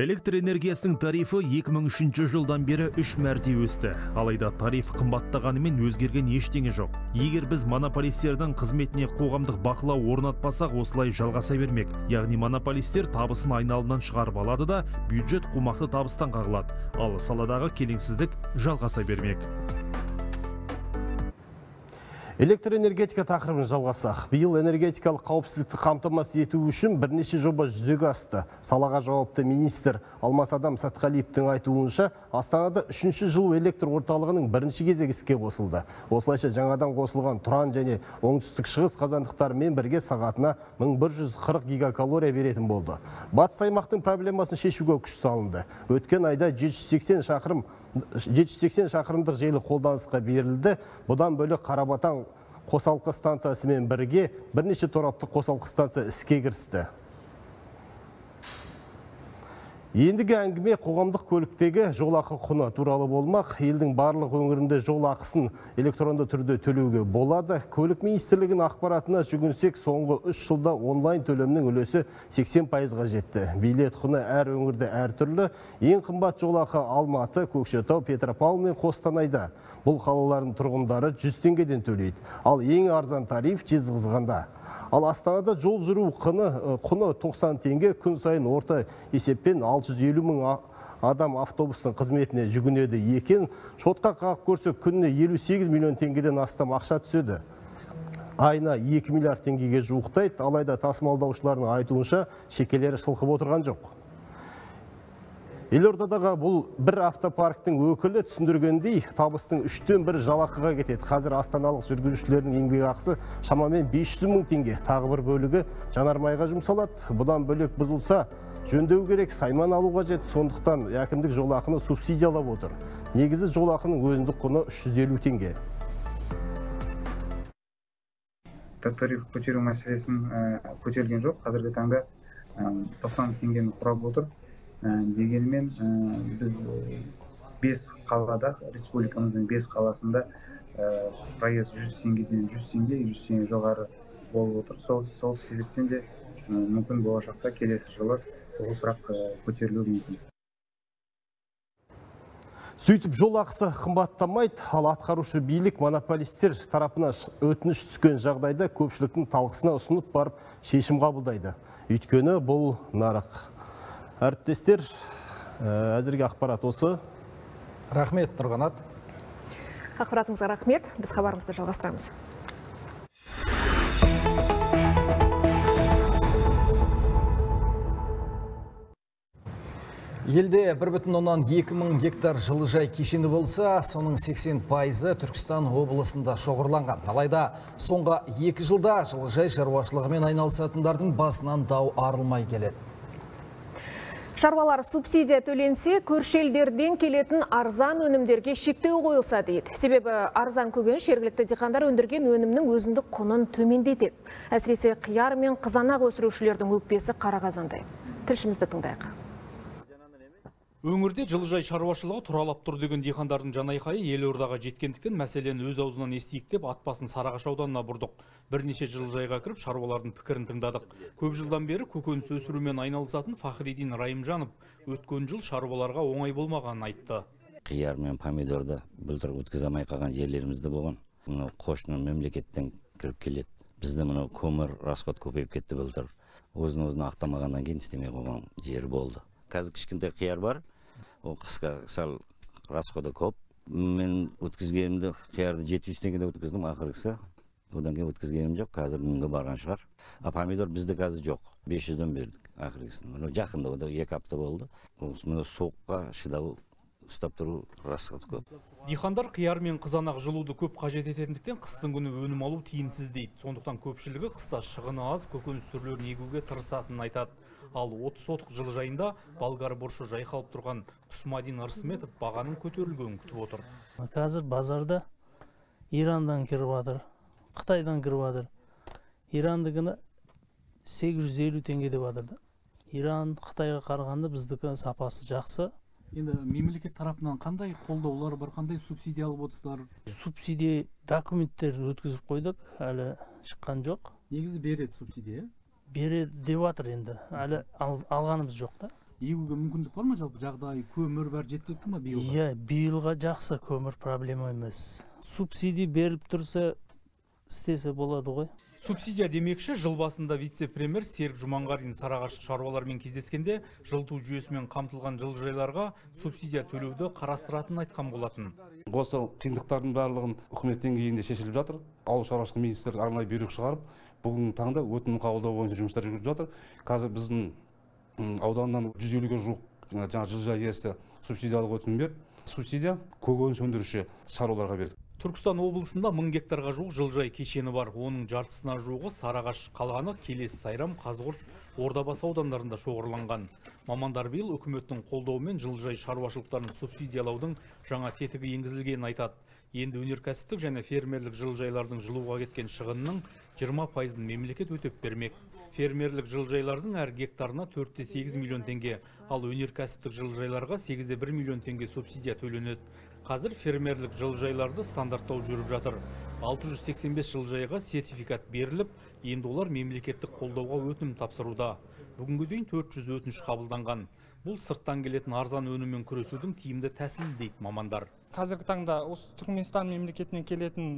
Электр энергиясының тарифі 2003 жылдан бері үш мәрте өсті. Алайда тариф қымбаттағанымен өзгерген ештеңе жоқ. Егер біз монополистердің қызметіне қоғамдық бақылау орнатпасақ, осылай жалғаса бермек. Яғни монополистер табысын айналымнан шығарып алады да бюджет қомақты табыстан қағылады. Ал саладағы келеңсіздік жалғаса бермек. Электр энергетика тақырыбын жалғасақ. Биыл энергетикалық қауіпсіздікті қамтамасыз ету үшін бірнеше жоба жүзеге асты. Салаға жауапты министр Алмас Адам Сатқалиевтің айтуынша, Астанада үшінші жыл электр орталығының бірінші кезегі іске қосылды. Осылайша жаңадан қосылған Тұран және оңтүстік шығыс қазандықтарымен бірге сағатына 1140 гигакалория беретін болды. Батыс аймақтың проблемасын шешуге күш салынды. Өткен айда 780 шақырым 780 шақырымдық желі қолданысқа берілді. Бұдан бөлек Қарабатан қосалқы станциясымен бірге бірнеше торапты қосалқы станция іске кірісті. Ендігі әңгіме қоғамдық көліктегі жолақы құны туралы болмақ. Елдің барлық өңірінде жол ақысын электронды түрде төлеуге болады. Көлік министрлігінің ақпаратына жүгінсек, соңғы үш жылда онлайн төлемнің үлесі 80 пайызға жетті. Билет құны әр өңірде әртүрлі. Ең қымбат жолақы Алматы, Көкшетау, Петропавл мен Қостанайда. Бұл қалалардың тұрғындары 100 теңгеден төлейді. Ал ең арзан тариф Жезқазғанда. Ал Астанада жол жүру құны, құны 90 теңге күн сайын орта есеппен 650 мың адам автобустың қызметіне жүгінеді екен. Шотқа қағып көрсек күніне 58 миллион теңгеден астам ақша түседі. Айына 2 миллиард теңгеге жуықтайды, алайда тасымалдаушылардың айтуынша шекелері шылқып отырған жоқ. Елордадағы бұл бір автопарктің өкілі түсіндіргендей табыстың үштен бір жалақыға кетеді. Қазір астаналық жүргізушілердің еңбек ақысы шамамен 500 мың теңге. Тағы бір бөлігі жанармайға жұмсалады. Бұдан бөлек бұзылса жөндеу керек, сайман алу қажет. Сондықтан әкімдік жолақыны субсидиялап отыр. Негізі жолақының өзіндік құны 350 теңге. тариф көтеру мәселесін көтерген жоқ. Қазіргі таңда 90 теңгені құрап отыр дегенмен біз бес қалада республикамыздың бес қаласында проезд жүз теңгеден жүз теңге жүз теңге жоғары болып отыр сол сол себептен де мүмкін болашақта келесі жылы ол сұрақ көтерілуі мүмкін Сөйтіп жол ақысы қымбаттамайды, ал атқарушы билік монополистер тарапына өтініш түскен жағдайда көпшіліктің талқысына ұсынып барып шешім қабылдайды. Өйткені бұл нарық. Әріптестер, әзірге ақпарат осы. Рахмет, Нұрғанат. Ақпаратыңызға рахмет. Біз хабарымызды жалғастырамыз. Елде 1,2 мың гектар жылыжай кешені болса, соның 80 пайызы Түркістан облысында шоғырланған. Алайда соңғы екі жылда жылыжай шаруашылығымен айналысатындардың басынан дау арылмай келеді. Шаруалар субсидия төленсе, көрші келетін арзан өнімдерге шектеу қойылса дейді. Себебі арзан көген жергілікті диқандар өндірген өнімнің өзіндік құнын төмендетеді. Әсіресе қияр мен қызанақ өсірушілердің өкпесі қара қазандай. Тілшімізді тыңдайық. Өңірде жылыжай шаруашылығы тұралап тұр деген диқандардың жанайқайы елордаға жеткендіктен мәселені өз аузынан естейік деп атбасын Сарыағаш ауданына бұрдық. Бірнеше жылыжайға кіріп шаруалардың пікірін тыңдадық. Көп жылдан бері көкөніс өсірумен айналысатын Фахридин Райымжанов өткен жыл шаруаларға оңай болмағанын айтты. Қияр мен помидорды былтыр өткізе алмай қалған жерлерімізде болған. Мынау қошны мемлекеттен кіріп келеді. Бізде мынау көмір расход көбейіп кетті былтыр. Өзін өзін ақтамағаннан кейін істемей қойған жер болды. Қазір кішкентай қияр бар, ол қысқа сәл расходы көп. Мен өткізгенімді қиярды жеті жүз теңгеде өткіздім ақырғысы одан кейін өткізгенім жоқ қазір мыңға барған шығар. А помидор бізде қазір жоқ. Бес жүзден бердік ақырғысын жақында да екі апта болды. Мынау суыққа шыдау ұстап тұру расход көп. Диқандар қияр мен қызанақ жылуды көп қажет ететіндіктен қыстың күні өнім алу тиімсіз дейді. Сондықтан көпшілігі қыста шығыны аз көкөніс түрлерін егуге тырысатынын айтады. Ал 30 сотық жылыжайында болгар бұрышы жайқалып тұрған құсмадин ырысметов бағаның көтерілгенін күтіп отыр. Қазір базарда ирандан кіріп жатыр қытайдан кіріп жатыр ирандікіні сегіз жүз елу теңге деп жатыр да. Иран қытайға қарағанда біздікі сапасы жақсы. Енді мемлекет тарапынан қандай қолдаулар бар қандай субсидия алып отырсыздар? Субсидия документтер өткізіп қойдық әлі шыққан жоқ. Негізі береді субсидия береді деп жатыр енді әлі ал- алғанымыз жоқ та. Егуге мүмкіндік бар ма жалпы? Жағдай көмір бәрі жеткілікті ма биыл иә биылға жақсы көмір проблема емес. Субсидия беріліп тұрса істесе болады ғой. Субсидия демекші жыл басында вице премьер серік жұманғарин сарыағашық шаруалармен кездескенде жылыту жүйесімен қамтылған жылыжайларға субсидия төлеуді қарастыратынын айтқан болатын. Осы қиындықтардың барлығын үкімет деңгейінде шешіліп жатыр. Ауыл шаруашылығы министрлігі арнайы бұйрық шығарып бүгінгі таңда өтінім қабылдау бойынша жұмыстар жүргізіліп жатыр. Қазір біздің ауданнан жүз елуге жуық жаңағы жылыжай иесі субсидиялық өтінім берді субсидия көкөніс өндіруші шаруаларға берді түркістан облысында мың гектарға жуық жылыжай кешені бар. Оның жартысына жуығы сарыағаш қалғаны келес сайрам қазығұрт ордабасы аудандарында шоғырланған. Мамандар биыл үкіметтің қолдауымен жылыжай шаруашылықтарын субсидиялаудың жаңа тетігі енгізілгенін айтады. Енді өнеркәсіптік және фермерлік жылыжайлардың жылуға кеткен шығынының 20 пайызын мемлекет өтеп бермек. Фермерлік жылыжайлардың әр гектарына 4-8 миллион теңге ал өнеркәсіптік жылыжайларға 8-1 миллион теңге субсидия төленеді. Қазір фермерлік жылыжайларды стандарттау жүріп жатыр. 685 жылыжайға сертификат беріліп енді олар мемлекеттік қолдауға өтінім тапсыруда. Бүгінге дейін 400 өтініш қабылданған. Бұл сырттан келетін арзан өніммен күресудің тиімді тәсілі дейді мамандар. Қазіргі таңда осы түркменстан мемлекетінен келетін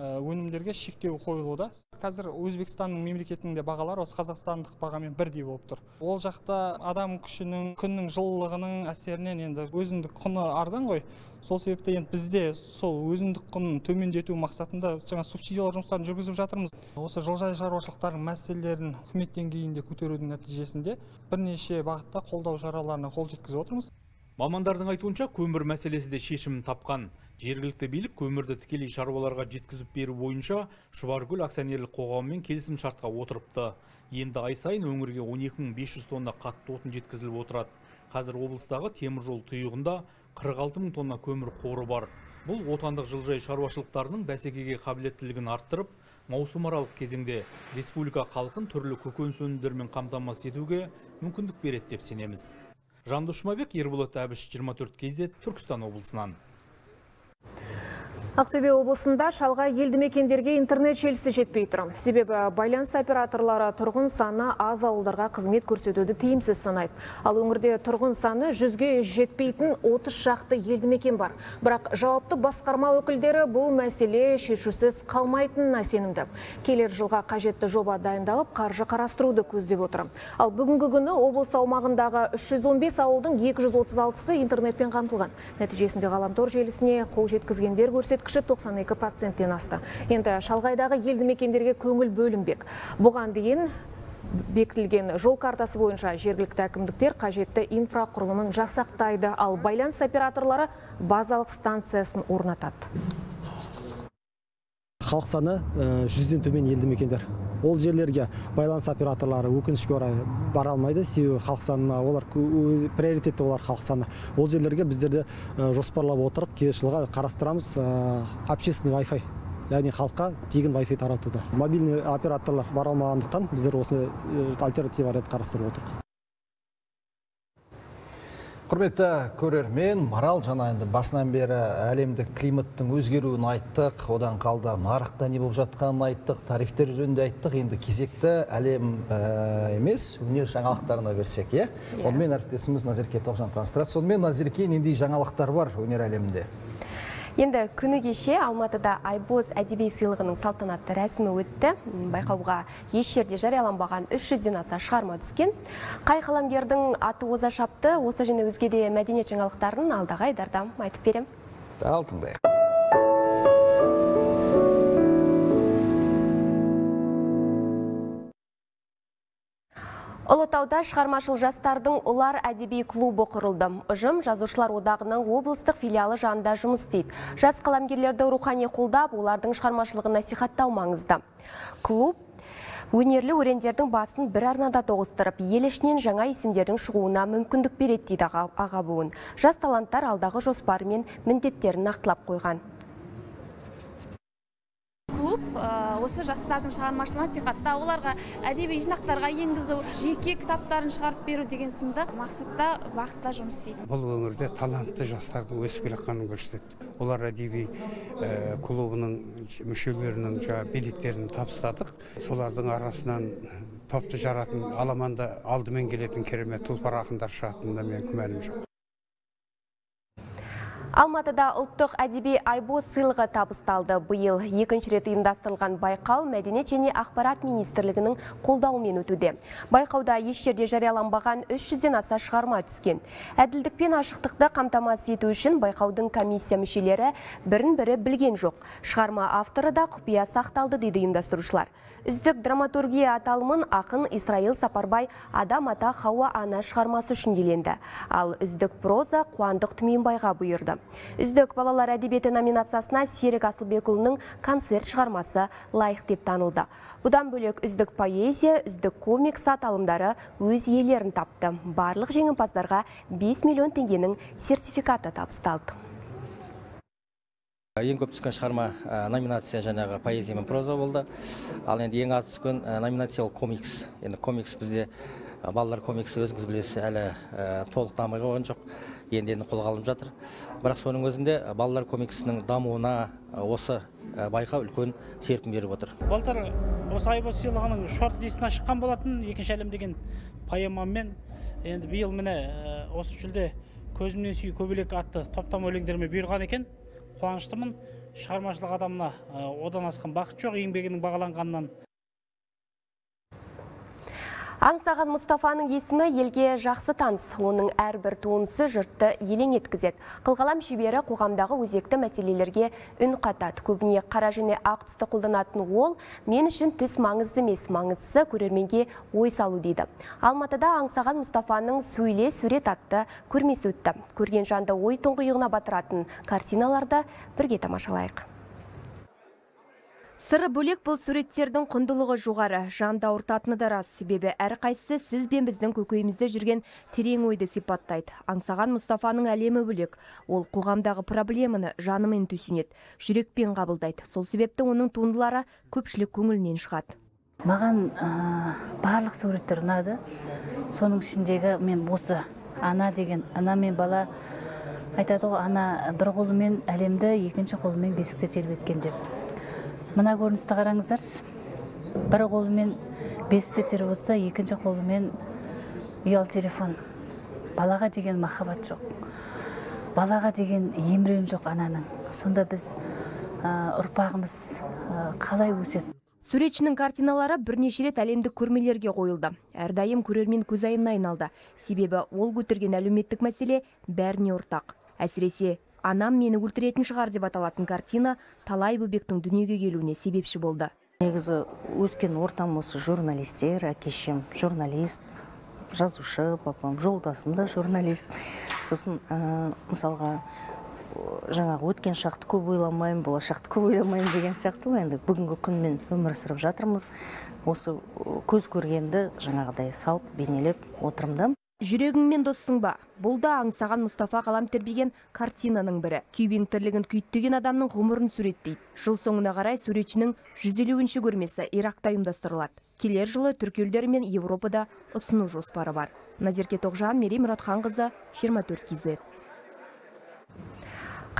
өнімдерге шектеу қойылуда. Қазір өзбекстанның мемлекетінің де осы қазақстандық бағамен бірдей болып тұр. Ол жақта адам күшінің күннің жылылығының әсерінен енді өзіндік құны арзан ғой. Сол себепті енді бізде сол өзіндік құнын төмендету мақсатында жаңа субсидиялау жұмыстарын жүргізіп жатырмыз. Осы жылыжай шаруашылықтарының мәселелерін үкімет деңгейінде көтерудің нәтижесінде бірнеше бағытта қолдау шараларына қол жеткізіп отырмыз. Мамандардың айтуынша көмір мәселесі де шешімін тапқан. Жергілікті билік көмірді тікелей шаруаларға жеткізіп беру бойынша Шұбаргүл акционерлік қоғамымен келісім шартқа отырыпты. Енді ай сайын өңірге 12500 тонна қатты отын жеткізіліп отырады. Қазір облыстағы теміржол тұйығында 46 мың тонна көмір қоры бар. Бұл отандық жылжай шаруашылықтарының бәсекеге қабілеттілігін арттырып, маусымаралық кезеңде республика халқын түрлі көкөніс өнімдерімен қамтамасыз етуге мүмкіндік береді деп сенеміз. Жандос Жұмабек, Ерболат Әбіш, 24 кезет, Түркістан облысынан. Ақтөбе облысында шалғай елді мекендерге интернет желісі жетпей тұр. Себебі байланыс операторлары тұрғын саны аз ауылдарға қызмет көрсетуді тиімсіз санайды. Ал өңірде тұрғын саны жүзге жетпейтін 30 шақты елді мекен бар. Бірақ жауапты басқарма өкілдері бұл мәселе шешусіз қалмайтынына сенімді. Келер жылға қажетті жоба дайындалып, қаржы қарастыруды көздеп отыр. Ал бүгінгі күні облыс аумағындағы 315 ауылдың 236-сы интернетпен қамтылған. Нәтижесінде ғаламтор желісіне қол жеткізгендер көрсеткіші 92 проценттен асты. Енді шалғайдағы елді мекендерге көңіл бөлінбек. Бұған дейін бекітілген жол картасы бойынша жергілікті әкімдіктер қажетті инфрақұрылымын жасақтайды, ал байланыс операторлары базалық станциясын орнатады. Халық саны жүзден төмен елді мекендер. Ол жерлерге байланыс операторлары өкінішке орай бара алмайды. Себебі халық санына олар приоритетті олар халық саны. Ол жерлерге біздерде жоспарлап отырып келесі жылға қарастырамыз общественный wi fi яғни халыққа тегін wi fi таратуды. Мобильный операторлар бара алмағандықтан біздер осы ә, альтернатива вариант қарастырып отырмыз Құрметті көрермен, Марал жаңа енді басынан бері әлемдік климаттың өзгеруін айттық, одан қалды нарықта не болып жатқанын айттық, тарифтер жөнінде айттық, енді кезекті әлем ә, емес, өнер жаңалықтарына берсек, иә? Онымен әріптесіміз Назерке Тоғжан таныстырады. Сонымен Назерке нендей жаңалықтар бар өнер әлемінде? Енді күні кеше Алматыда Айбоз әдеби сыйлығының салтанатты рәсімі өтті. Байқауға еш жерде жарияланбаған 300-ден аса шығарма түскен. Қай қаламгердің аты оза шапты, осы және өзге де мәдениет жаңалықтарын алдағы айдарда айтып берем. Ал Ұлытауда шығармашыл жастардың ұлар әдеби клубы құрылды. Ұжым жазушылар одағының облыстық филиалы жанында жұмыс істейді. Жас қаламгерлерді рухани қолдап, олардың шығармашылығын насихаттау маңызды. Клуб өнерлі өрендердің басын бір арнада тоғыстырып, ел ішінен жаңа есімдердің шығуына мүмкіндік береді дейді аға, буын. Жас таланттар алдағы жоспары мен міндеттерін нақтылап қойған. Клуб клуб осы жастардың шығармашылығын насихаттау оларға әдеби жинақтарға енгізу жеке кітаптарын шығарып беру деген сынды мақсатта бағытта жұмыс істейді. Бұл өңірде талантты жастардың өсіп келе жатқанын көрсетеді. Олар әдеби клубының мүшелерінің жаңағы билеттерін табыстадық. Солардың арасынан топты жаратын аламанда алдымен келетін керемет тұлпар ақындар шығатынына мен күмәнім жоқ. Алматыда ұлттық әдеби айбо сыйлығы табысталды. Биыл екінші рет ұйымдастырылған байқау Мәдениет және ақпарат министрлігінің қолдауымен өтуде. Байқауда еш жерде жарияланбаған 300-ден аса шығарма түскен. Әділдік пен ашықтықты қамтамасыз ету үшін байқаудың комиссия мүшелері бірін бірі білген жоқ. Шығарма авторы да құпия сақталды дейді ұйымдастырушылар. Үздік драматургия аталымын ақын Исраил Сапарбай Адам ата Хауа ана шығармасы үшін еленді. Ал үздік проза Қуандық Түменбайға бұйырды. Үздік балалар әдебиеті номинациясына Серік Асылбекұлының концерт шығармасы лайық деп танылды. Бұдан бөлек үздік поэзия, үздік комикс аталымдары өз иелерін тапты. Барлық жеңімпаздарға 5 миллион теңгенің сертификаты табысталды ең көп түскен шығарма номинация жаңағы поэзия мен проза болды. Ал енді ең аз түскен номинация ол комикс. Енді комикс бізде балалар комиксі өзіңіз білесіз әлі толық дамый қойған жоқ. Енді енді қолға алынып жатыр. Бірақ соның өзінде балалар комиксінің дамуына осы байқау үлкен серпін беріп отыр. Былтыр осы айбос сыйлығының шорт листіне шыққан болатын екінші әлем деген поэмаммен енді биыл міне осы жүлде көзімнен сүй көбелек атты топтама өлеңдеріме бұйырған екен. Қуаныштымын. Шығармашылық адамына одан асқан бақыт жоқ еңбегінің бағаланғанынан. Аңсаған Мұстафаның есімі елге жақсы таныс. Оның әрбір туындысы жұртты елең еткізеді. Қылғалам шебері қоғамдағы өзекті мәселелерге үн қатады. Көбіне қара және ақ түсті қолданатын ол мен үшін түс маңызды емес, маңыздысы көрерменге ой салу дейді. Алматыда Аңсаған Мұстафаның сөйле сурет атты көрмесі өтті. Көрген жанды ой тұңғиығына батыратын картиналарды бірге тамашалайық. Сыры бөлек бұл суреттердің құндылығы жоғары, жанды ауыртатыны да рас, себебі әрқайсысы сіз бен біздің көкейімізде жүрген терең ойды сипаттайды. Аңсаған Мұстафаның әлемі бөлек. Ол қоғамдағы проблеманы жанымен түйсінеді, жүрекпен қабылдайды. Сол себепті оның туындылары көпшілік көңілінен шығады. Маған барлық суреттер ұнады. Соның ішіндегі мен осы ана деген ана мен бала айтады ғой ана бір қолымен әлемді екінші қолымен бесікте тербеткен деп мына көріністі қараңыздаршы бір қолымен бесікте теріп отырса екінші қолымен ұялы телефон балаға деген махаббат жоқ балаға деген емрең жоқ ананың сонда біз ұрпағымыз қалай өседі Суретшінің картиналары бірнеше рет әлемдік көрмелерге қойылды. Әрдайым көрермен көзайымына айналды. Себебі ол көтерген әлеуметтік мәселе бәріне ортақ. Әсіресе анам мені өлтіретін шығар деп аталатын картина талай бөбектің дүниеге келуіне себепші болды. Негізі өскен ортам осы журналистер әкешем журналист жазушы папам жолдасым да журналист. Сосын мысалға жаңағы өткен шақты көп ойламаймын болашақты көп ойламаймын деген сияқты ғой енді. Бүгінгі күнмен өмір сүріп жатырмыз. Осы көз көргенді жаңағыдай салып бейнелеп отырмын да. Жүрегіңмен доссың ба? Бұл да аңсаған мұстафа қалам тербеген картинаның бірі. Күйбең тірлігін күйттеген адамның ғұмырын суреттейді. Жыл соңына қарай суретшінің жүз елуінші көрмесі иракта ұйымдастырылады. Келер жылы түркі елдері мен еуропада ұсыну жоспары бар. Назерке тоғжан мерей мұратханқызы 24 kz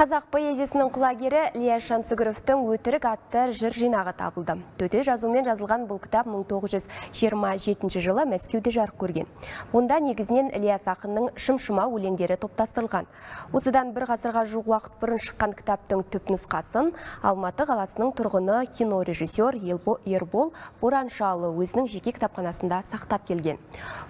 Қазақ поэзиясының құлагері Ильяс Жансүгіровтің өтірік атты жыр жинағы табылды. Төте жазумен жазылған бұл кітап 1927 жылы Мәскеуде жарық көрген. Онда негізінен Ильяс ақынның шымшыма өлеңдері топтастырылған. Осыдан бір ғасырға жуық уақыт бұрын шыққан кітаптың түп нұсқасын Алматы қаласының тұрғыны кино режиссер Ербол Бораншалы өзінің жеке кітапханасында сақтап келген.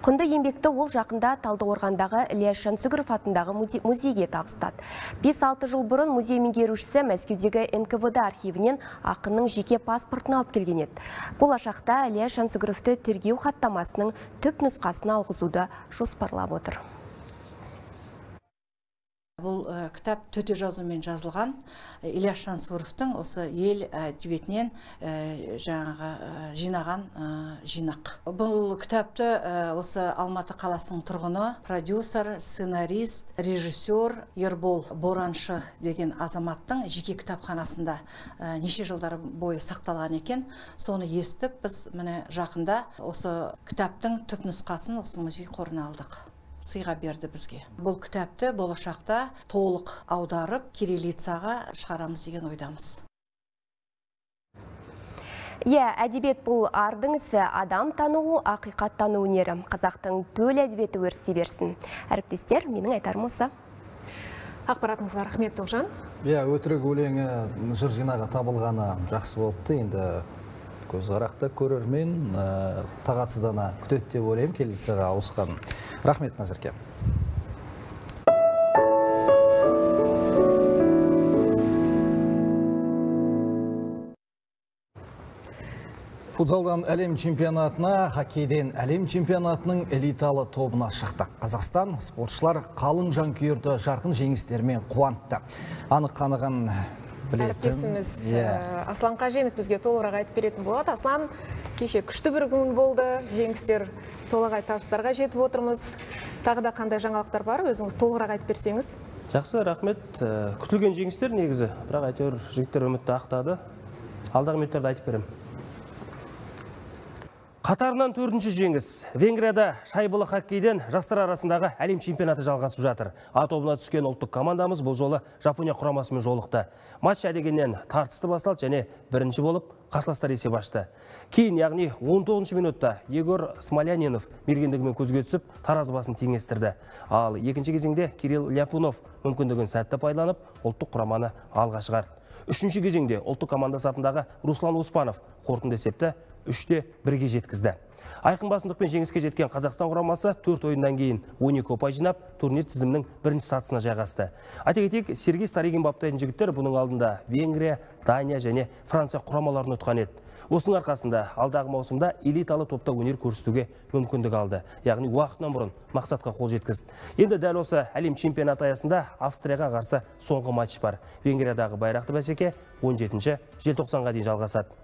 Құнды еңбекті ол жақында Талдықорғандағы Ильяс Жансүгіров атындағы музейге табыстады. 5-6 жыл бұрын музей меңгерушісі Мәскеудегі НКВД архивінен ақынның жеке паспортын алып келген еді. Болашақта Ильяс Жансүгіровті тергеу хаттамасының түп нұсқасын алғызуды жоспарлап отыр бұл ә, кітап төте жазумен жазылған Ә, ильяс жансүгіровтің осы ел әдебиетінен ә, жаңағы жинаған жинақ. Бұл кітапты осы алматы қаласының тұрғыны продюсер сценарист режиссер ербол бораншы деген азаматтың жеке кітапханасында неше жылдар бойы сақталған екен. Соны естіп біз міне жақында осы кітаптың түпнұсқасын осы музей қорына алдық. Сыйға берді бізге бұл кітапты болашақта толық аударып кириллицаға шығарамыз деген ойдамыз Иә, әдебиет бұл ардың ісі, адам тану, ақиқат тану өнері. Қазақтың төл әдебиеті өрсе берсін. Әріптестер, менің айтарым осы. Ақпаратыңызға рахмет Тоғжан. Иә, өтірік өлеңі жыр жинағы табылғаны жақсы болыпты. Енді көзқарақты көрермен ә, тағатсыздана күтеді деп ойлаймын келесі ауысқан. Рахмет Назерке. Футзалдан әлем чемпионатына, хоккейден әлем чемпионатының элиталы тобына шықтық. Қазақстан спортшылар қалың жанкүйерді жарқын жеңістермен қуантты. Анық қанығын. Әріптесіміз Иә. ә, Аслан Қаженов бізге толығырақ айтып беретін болады. Аслан, кеше күшті бір күн болды, жеңістер толағай табыстарға жетіп отырмыз. Тағы да қандай жаңалықтар бар, өзіңіз толығырақ айтып берсеңіз. жақсы рахмет Ә, күтілген жеңістер негізі бірақ әйтеуір жігіттер үмітті ақтады алдағы минуттарда айтып беремін қатарынан төртінші жеңіс. Венгрияда шайбылы хоккейден жастар арасындағы әлем чемпионаты жалғасып жатыр. А тобына түскен ұлттық командамыз бұл жолы жапония құрамасымен жолықты. Матч әдегеннен тартысты басталды және бірінші болып қарсыластар есеп ашты. Кейін яғни 19 минутта егор смолянинов мергендігімен көзге түсіп тараз басын теңестірді. Ал екінші кезеңде кирилл ляпунов мүмкіндігін сәтті пайдаланып ұлттық құраманы алға шығарды. Үшінші кезеңде ұлттық команда сапындағы руслан оспанов қорытынды есепті үште бірге жеткізді. Айқын басымдықпен жеңіске жеткен қазақстан құрамасы төрт ойыннан кейін 12 ұпай жинап турнир тізімінің бірінші сатысына жайғасты. Айта кетейік сергей старигин баптайтын жігіттер бұның алдында венгрия дания және франция құрамаларын ұтқан еді. Осының арқасында алдағы маусымда элиталы топта өнер көрсетуге мүмкіндік алды. Яғни уақытынан бұрын мақсатқа қол жеткізді. Енді дәл осы әлем чемпионаты аясында австрияға қарсы соңғы матч бар. Венгриядағы байрақты бәсеке 17 желтоқсанға дейін жалғасады.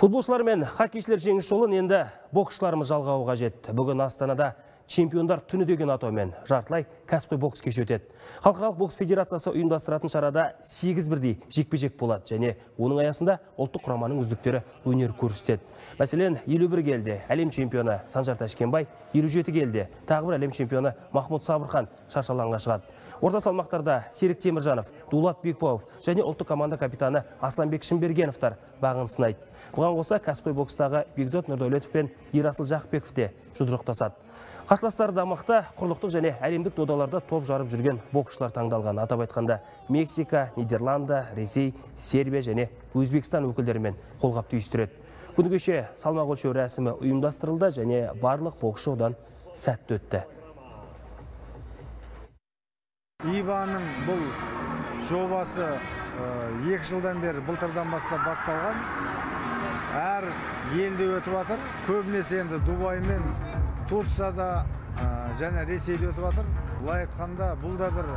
Футболшылар мен хоккейшілер жеңіс жолын енді боксшыларымыз жалғауы қажет. Бүгін Астанада чемпиондар түні деген атаумен жартылай кәсіпқой бокс кеші өтеді. Халықаралық бокс федерациясы ұйымдастыратын шарада 8 бірдей жекпе-жек болады және оның аясында ұлттық құраманың үздіктері өнер көрсетеді. Мәселен, 51 келді әлем чемпионы Санжар Ташкенбай, 57 келді тағы бір әлем чемпионы Махмуд Сабырхан шаршаланға шығады. Орта салмақтарда Серік Теміржанов, Дулат Бекбауов және ұлттық команда капитаны Асланбек Шымбергеновтар бағын сынайды. Бұған қоса кәсіпқой бокстағы Бекзот Нұрдәулетов пен Ерасыл Жақпеков те жұдырықтасады. Қарсыластары дамақта құрлықтық және әлемдік додаларда топ жарып жүрген боксшылар таңдалған. Атап айтқанда Мексика, Нидерланда, Ресей, Сербия және Өзбекстан өкілдерімен қолғап түйістіреді. Күні кеше салмақ өлшеу рәсімі ұйымдастырылды және барлық боксшы одан сәтті өтті. Ибаның бұл жобасы екі жылдан бері былтырдан бастап басталған. Әр елде өтіп жатыр көбінесе енді дубай мен турцияда және ресейде өтіп жатыр былай айтқанда бұл да бір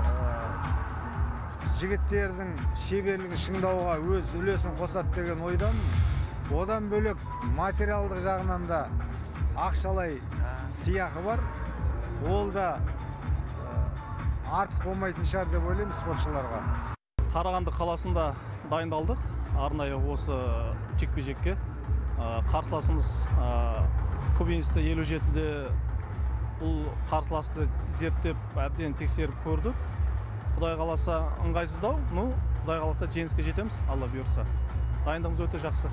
жігіттердің шеберлігін шыңдауға өз үлесін қосады деген ойдамын одан бөлек материалдық жағынан да ақшалай сыйақы бар. Ол да артық болмайтын шығар деп ойлаймын спортшыларға. Қарағанды қаласында дайындалдық. Арнайы осы жекпе жекке қарсыласымыз кубинисті елу жетіде бұл қарсыласты зерттеп әбден тексеріп көрдік. Құдай қаласа ыңғайсыздау. Ну құдай қаласа жеңіске жетеміз. Алла бұйырса. Дайындығымыз өте жақсы.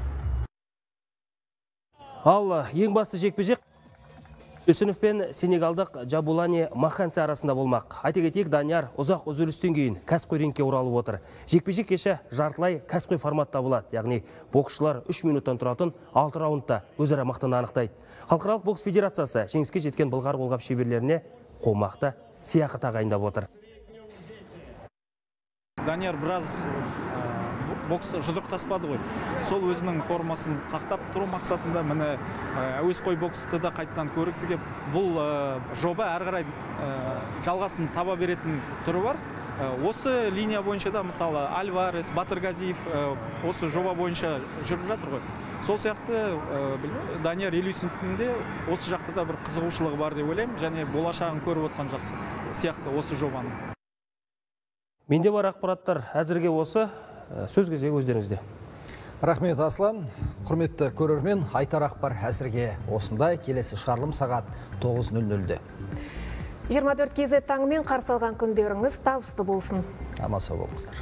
Ал ең басты жекпе жек Өсінов пен Сенегалдық Джабулани Маханси арасында болмақ. Айта кетейік, Данияр ұзақ үзілістен кейін кәсіпқой рингке оралып отыр. Жекпе-жек кеші жартылай кәсіпқой форматта болады, яғни боксшылар 3 минуттан тұратын 6 раундта өзара мықтыны анықтайды. Халықаралық бокс федерациясы жеңіске жеткен былғар қолғап шеберлеріне қомақты сыйақы тағайындап отыр. Данияр біраз бокс жұдырықтаспады ғой. Сол өзінің формасын сақтап тұру мақсатында міне әуесқой боксты да қайтадан көргісі келіп бұл жоба әрі қарай жалғасын таба беретін түрі бар. Осы линия бойынша да мысалы альварес батыргазиев осы жоба бойынша жүріп жатыр ғой. Сол сияқты білмеймін данияр елеусіновтің де осы жақта да бір қызығушылығы бар деп ойлаймын және болашағын көріп отқан жақсы сияқты осы жобаның. Менде бар ақпараттар. Әзірге осы. Сөз кезегі өздеріңізде. Рахмет аслан. Құрметті көрермен айтар ақпар әзірге осындай. Келесі шығарылым сағат 9.00-де 24 кезі таңымен қарсы алған күндеріңіз табысты болсын. Аман сау болыңыздар.